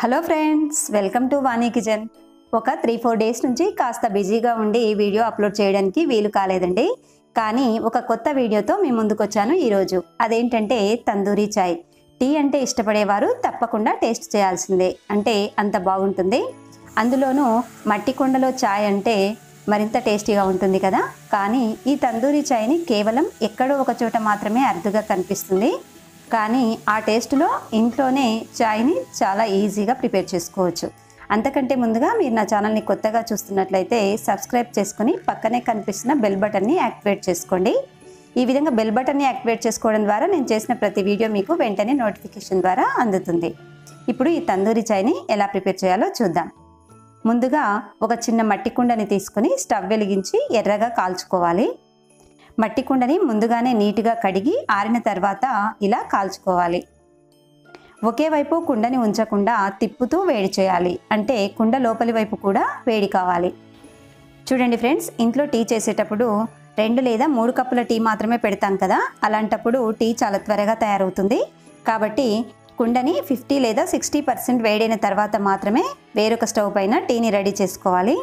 Hello friends welcome to Vani kitchen. ఒక three four days నుంచి కాస్త బిజీగా ఉండి వీడియో అప్లోడ్ చేయడానికి వీలు కాలేదండి. కానీ ఒక కొత్త వీడియోతో మీ ముందుకు వచ్చాను ఈరోజు. అదేంటంటే తందూరి చాయ్. టీ అంటే ఇష్టపడేవారు తప్పకుండా టేస్ట్ చేయాల్సిందే. అంటే అంత బాగుంటుంది. అందులోనూ మట్టి కుండలో చాయ్ అంటే మరింత టేస్టీగా ఉంటుంది కదా. కానీ ఈ తందూరి చాయ్ని కేవలం ఎక్కడో ఒక చోట మాత్రమే అరుదుగా కనిపిస్తుంది. కానీ ఆ టేస్ట్లో ఇంట్లోనే చాయ్ని చాలా ఈజీగా ప్రిపేర్ చేసుకోవచ్చు. అంతకంటే ముందుగా మీరు నా ఛానల్ని కొత్తగా చూస్తున్నట్లయితే సబ్స్క్రైబ్ చేసుకుని పక్కనే కనిపిస్తున్న బెల్ బటన్ని యాక్టివేట్ చేసుకోండి. ఈ విధంగా బెల్ బటన్ని యాక్టివేట్ చేసుకోవడం ద్వారా నేను చేసిన ప్రతి వీడియో మీకు వెంటనే నోటిఫికేషన్ ద్వారా అందుతుంది. ఇప్పుడు ఈ తందూరి చాయ్ని ఎలా ప్రిపేర్ చేయాలో చూద్దాం. ముందుగా ఒక చిన్న మట్టి కుండని తీసుకుని స్టవ్ వెలిగించి ఎర్రగా కాల్చుకోవాలి. మట్టి కుండని ముందుగానే నీట్గా కడిగి ఆరిన తర్వాత ఇలా కాల్చుకోవాలి. ఒకే వైపు కుండని ఉంచకుండా తిప్పుతూ వేడి చేయాలి. అంటే కుండ లోపలి వైపు కూడా వేడి కావాలి. చూడండి ఫ్రెండ్స్ ఇంట్లో టీ చేసేటప్పుడు రెండు లేదా మూడు కప్పుల టీ మాత్రమే పెడతాం కదా? అలాంటప్పుడు టీ చాలా త్వరగా తయారవుతుంది. కాబట్టి కుండని ఫిఫ్టీ లేదా సిక్స్టీ పర్సెంట్ వేడైన తర్వాత మాత్రమే వేరొక స్టవ్ పైన టీని రెడీ చేసుకోవాలి.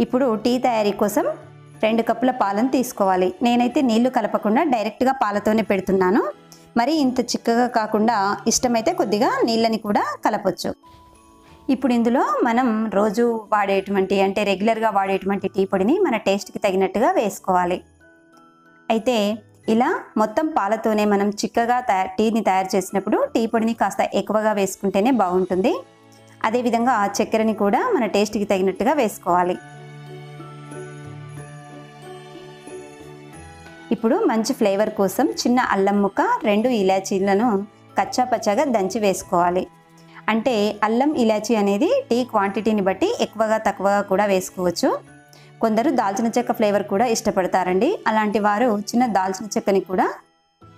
ఇప్పుడు టీ తయారీ కోసం రెండు కప్పుల పాలను తీసుకోవాలి. నేనైతే నీళ్ళు కలపకుండా డైరెక్ట్గా పాలతోనే పెడుతున్నాను. మరి ఇంత చిక్కగా కాకుండా ఇష్టమైతే కొద్దిగా నీళ్ళని కూడా కలపొచ్చు. ఇప్పుడు ఇందులో మనం రోజు వాడేటువంటి అంటే రెగ్యులర్గా వాడేటువంటి టీ పొడిని మన టేస్ట్కి తగినట్టుగా వేసుకోవాలి. అయితే ఇలా మొత్తం పాలతోనే మనం చిక్కగా తయా టీని తయారు చేసినప్పుడు టీ పొడిని కాస్త ఎక్కువగా వేసుకుంటేనే బాగుంటుంది. అదేవిధంగా చక్కెరని కూడా మన టేస్ట్కి తగినట్టుగా వేసుకోవాలి. ఇప్పుడు మంచి ఫ్లేవర్ కోసం చిన్న అల్లం ముక్క రెండు ఇలాచీలను కచ్చా పచ్చాగా దంచి వేసుకోవాలి. అంటే అల్లం ఇలాచీ అనేది టీ క్వాంటిటీని బట్టి ఎక్కువగా తక్కువగా కూడా వేసుకోవచ్చు. కొందరు దాల్చిన చెక్క ఫ్లేవర్ కూడా ఇష్టపడతారండి. అలాంటి వారు చిన్న దాల్చిన చెక్కని కూడా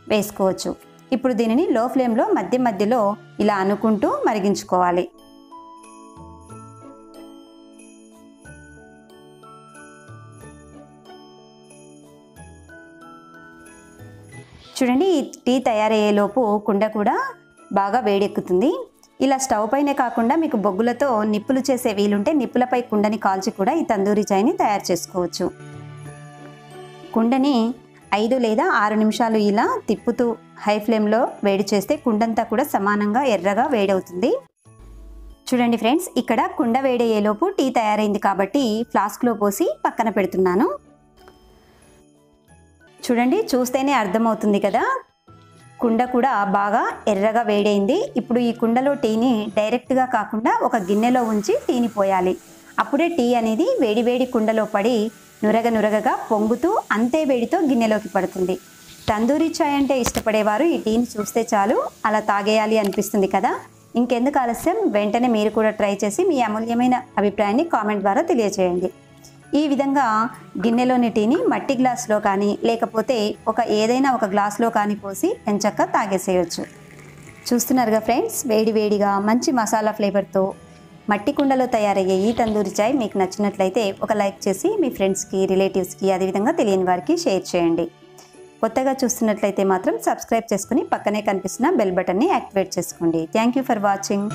వేసుకోవచ్చు. ఇప్పుడు దీనిని లో ఫ్లేమ్లో మధ్య మధ్యలో ఇలా అనుకుంటూ మరిగించుకోవాలి. చూడండి ఈ టీ తయారయ్యేలోపు కుండ కూడా బాగా వేడెక్కుతుంది. ఇలా స్టవ్ పైనే కాకుండా మీకు బొగ్గులతో నిప్పులు చేసే వీలుంటే నిప్పులపై కుండని కాల్చి కూడా ఈ తందూరి చాయ్ని తయారు చేసుకోవచ్చు. కుండని ఐదు లేదా ఆరు నిమిషాలు ఇలా తిప్పుతూ హై ఫ్లేమ్లో వేడి చేస్తే కుండంతా కూడా సమానంగా ఎర్రగా వేడవుతుంది. చూడండి ఫ్రెండ్స్ ఇక్కడ కుండ వేడయ్యేలోపు టీ తయారైంది కాబట్టి ఫ్లాస్క్లో పోసి పక్కన పెడుతున్నాను. చూడండి చూస్తేనే అర్థమవుతుంది కదా. కుండ కూడా బాగా ఎర్రగా వేడైంది. ఇప్పుడు ఈ కుండలో టీని డైరెక్ట్గా కాకుండా ఒక గిన్నెలో ఉంచి టీని పోయాలి. అప్పుడే టీ అనేది వేడివేడి కుండలో పడి నురగ నురగగా పొంగుతూ అంతే వేడితో గిన్నెలోకి పడుతుంది. తందూరి చాయ్ అంటే ఇష్టపడేవారు ఈ టీని చూస్తే చాలు అలా తాగేయాలి అనిపిస్తుంది కదా. ఇంకెందుకు ఆలస్యం? వెంటనే మీరు కూడా ట్రై చేసి మీ అమూల్యమైన అభిప్రాయాన్ని కామెంట్ ద్వారా తెలియజేయండి ఈ విధంగా గిన్నెలోని టీని మట్టి గ్లాస్లో కానీ లేకపోతే ఒక ఏదైనా ఒక గ్లాస్లో కానీ పోసి ఎంచక్క తాగేసేయచ్చు. చూస్తున్నారుగా ఫ్రెండ్స్ వేడి వేడిగా మంచి మసాలా ఫ్లేవర్తో మట్టి కుండలో తయారయ్యే ఈ తందూరి చాయ్ మీకు నచ్చినట్లయితే ఒక లైక్ చేసి మీ ఫ్రెండ్స్కి రిలేటివ్స్కి అదేవిధంగా తెలియని వారికి షేర్ చేయండి. కొత్తగా చూస్తున్నట్లయితే మాత్రం సబ్స్క్రైబ్ చేసుకుని పక్కనే కనిపిస్తున్న బెల్ బటన్ని యాక్టివేట్ చేసుకోండి. Thank you for watching.